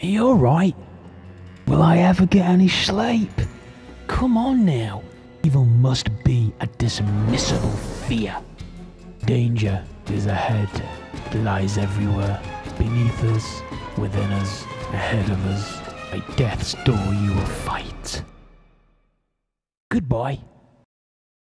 Are you alright? Will I ever get any sleep? Come on now. Evil must be a dismissible fear. Danger is ahead. It lies everywhere. Beneath us, within us, ahead of us. By death's door you will fight. Goodbye.